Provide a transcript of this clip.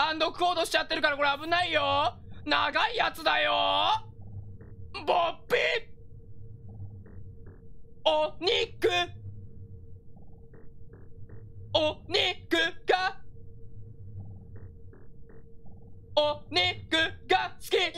ハンド動ードしちゃってるからこれ危ないよ。長いやつだよ。ボッピお肉。お肉が。お肉が好き。いや